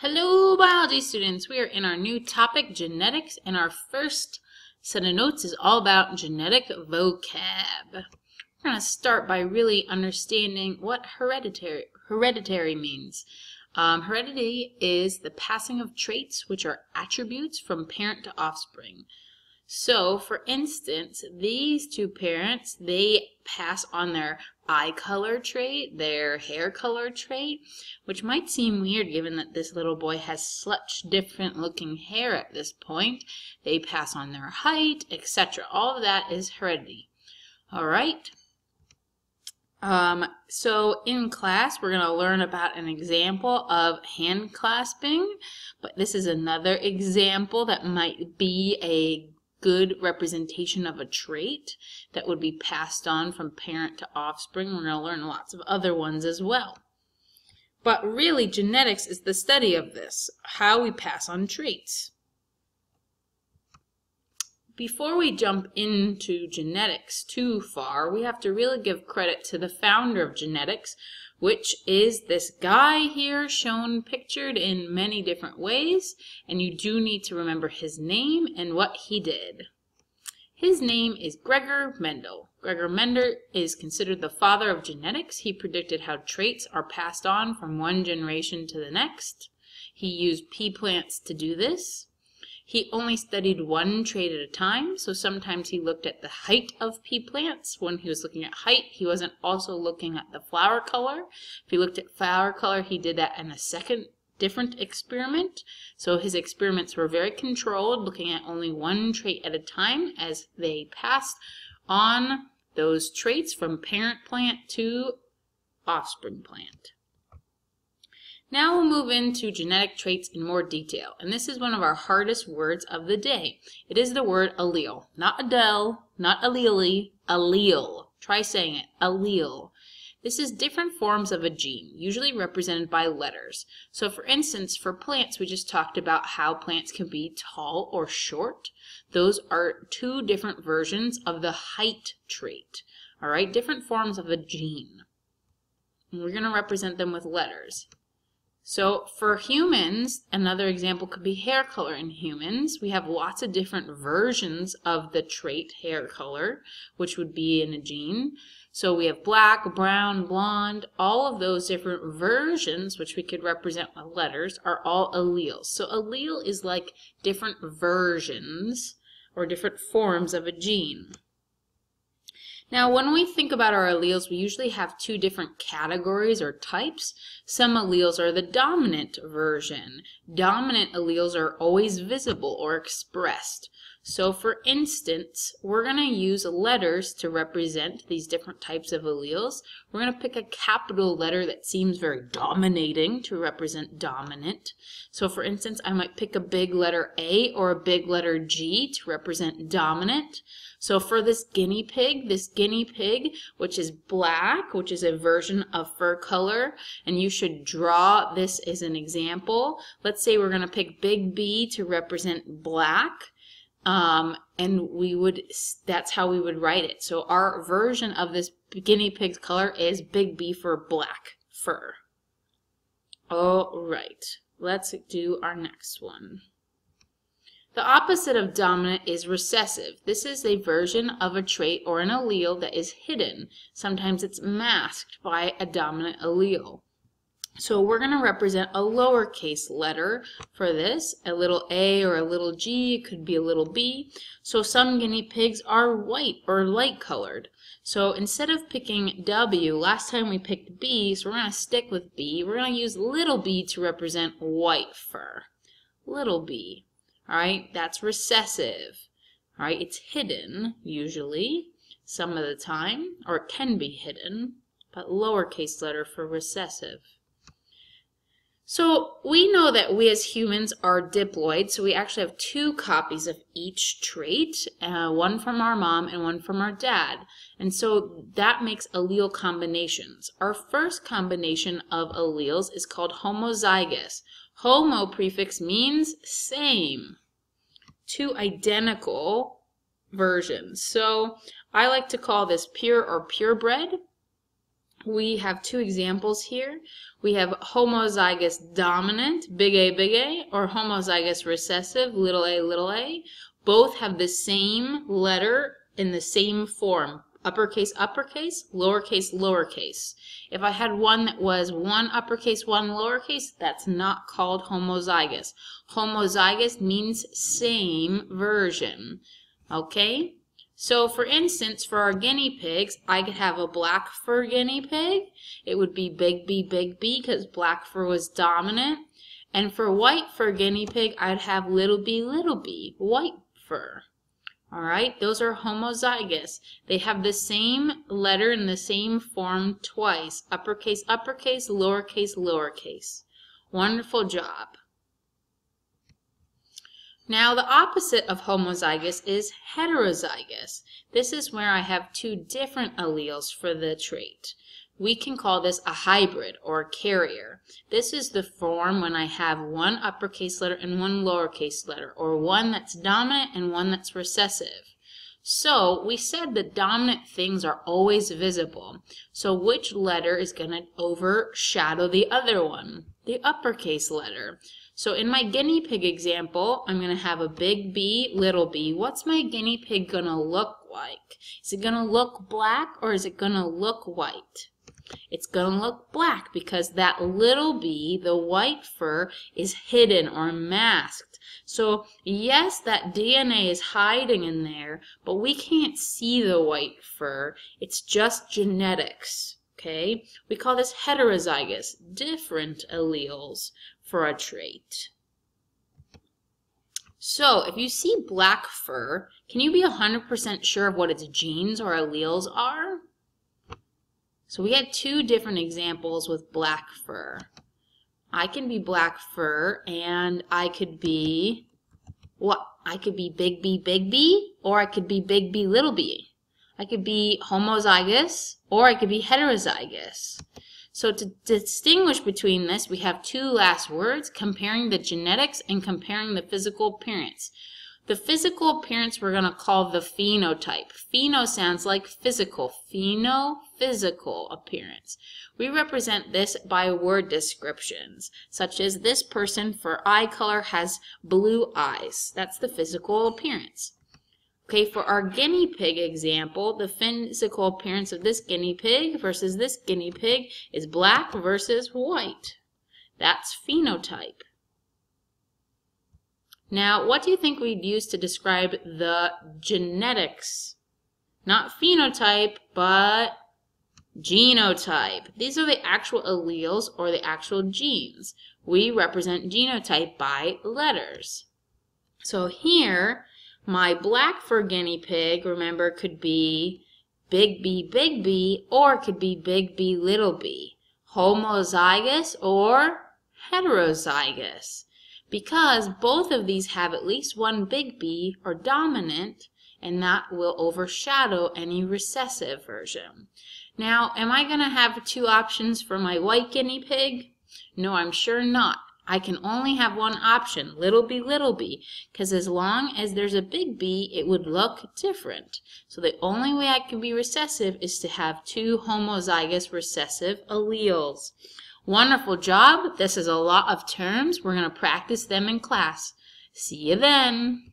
Hello biology students, we are in our new topic genetics and our first set of notes is all about genetic vocab. We're going to start by really understanding what hereditary, hereditary means. Um, heredity is the passing of traits which are attributes from parent to offspring. So, for instance, these two parents, they pass on their eye color trait, their hair color trait, which might seem weird given that this little boy has such different looking hair at this point. They pass on their height, etc. All of that is heredity. All right. Um, so in class, we're going to learn about an example of hand clasping, but this is another example that might be a good representation of a trait that would be passed on from parent to offspring. We're going to learn lots of other ones as well. But really, genetics is the study of this, how we pass on traits. Before we jump into genetics too far, we have to really give credit to the founder of genetics, which is this guy here shown pictured in many different ways, and you do need to remember his name and what he did. His name is Gregor Mendel. Gregor Mendel is considered the father of genetics. He predicted how traits are passed on from one generation to the next. He used pea plants to do this. He only studied one trait at a time, so sometimes he looked at the height of pea plants. When he was looking at height, he wasn't also looking at the flower color. If he looked at flower color, he did that in a second different experiment. So his experiments were very controlled, looking at only one trait at a time as they passed on those traits from parent plant to offspring plant. Now we'll move into genetic traits in more detail, and this is one of our hardest words of the day. It is the word allele, not Adele, not allele, allele. Try saying it, allele. This is different forms of a gene, usually represented by letters. So for instance, for plants, we just talked about how plants can be tall or short. Those are two different versions of the height trait. All right, different forms of a gene. And we're going to represent them with letters. So for humans, another example could be hair color in humans. We have lots of different versions of the trait hair color, which would be in a gene. So we have black, brown, blonde, all of those different versions, which we could represent with letters, are all alleles. So allele is like different versions or different forms of a gene. Now, when we think about our alleles, we usually have two different categories or types. Some alleles are the dominant version. Dominant alleles are always visible or expressed. So for instance, we're going to use letters to represent these different types of alleles. We're going to pick a capital letter that seems very dominating to represent dominant. So for instance, I might pick a big letter A or a big letter G to represent dominant. So for this guinea pig, this guinea pig, which is black, which is a version of fur color, and you should draw this as an example. Let's say we're going to pick big B to represent black. Um, and we would, that's how we would write it. So our version of this guinea pig's color is big B for black fur. All right, let's do our next one. The opposite of dominant is recessive. This is a version of a trait or an allele that is hidden. Sometimes it's masked by a dominant allele. So we're going to represent a lowercase letter for this, a little a or a little g, it could be a little b. So some guinea pigs are white or light colored. So instead of picking W, last time we picked B, so we're going to stick with B. We're going to use little b to represent white fur. Little b. All right, that's recessive. All right, it's hidden usually some of the time, or it can be hidden, but lowercase letter for recessive. So we know that we as humans are diploid, so we actually have two copies of each trait, uh, one from our mom and one from our dad. And so that makes allele combinations. Our first combination of alleles is called homozygous. Homo prefix means same. Two identical versions. So I like to call this pure or purebred. We have two examples here. We have homozygous dominant, big A, big A, or homozygous recessive, little a, little a. Both have the same letter in the same form, uppercase, uppercase, lowercase, lowercase. If I had one that was one uppercase, one lowercase, that's not called homozygous. Homozygous means same version. Okay? So for instance, for our guinea pigs, I could have a black fur guinea pig. It would be big B, big B because black fur was dominant. And for white fur guinea pig, I'd have little b, little b, white fur. All right, those are homozygous. They have the same letter in the same form twice, uppercase, uppercase, lowercase, lowercase. Wonderful job. Now, the opposite of homozygous is heterozygous. This is where I have two different alleles for the trait. We can call this a hybrid or a carrier. This is the form when I have one uppercase letter and one lowercase letter, or one that's dominant and one that's recessive. So we said the dominant things are always visible. So which letter is going to overshadow the other one? The uppercase letter. So in my guinea pig example, I'm going to have a big B, little b. What's my guinea pig going to look like? Is it going to look black or is it going to look white? It's going to look black because that little b, the white fur, is hidden or masked. So yes, that DNA is hiding in there, but we can't see the white fur. It's just genetics. Okay, we call this heterozygous, different alleles for a trait. So if you see black fur, can you be 100% sure of what its genes or alleles are? So we had two different examples with black fur. I can be black fur and I could be, what? I could be big B, big B, or I could be big B, little b. I could be homozygous, or I could be heterozygous. So to distinguish between this, we have two last words, comparing the genetics and comparing the physical appearance. The physical appearance we're going to call the phenotype. Pheno sounds like physical. Pheno, physical appearance. We represent this by word descriptions, such as this person for eye color has blue eyes. That's the physical appearance. Okay, for our guinea pig example, the physical appearance of this guinea pig versus this guinea pig is black versus white. That's phenotype. Now, what do you think we'd use to describe the genetics? Not phenotype, but genotype. These are the actual alleles or the actual genes. We represent genotype by letters. So here, my black fur guinea pig, remember, could be big B, big B, or could be big B, little b. Homozygous or heterozygous. Because both of these have at least one big B or dominant, and that will overshadow any recessive version. Now, am I going to have two options for my white guinea pig? No, I'm sure not. I can only have one option, little b, little b, because as long as there's a big B, it would look different. So the only way I can be recessive is to have two homozygous recessive alleles. Wonderful job. This is a lot of terms. We're going to practice them in class. See you then.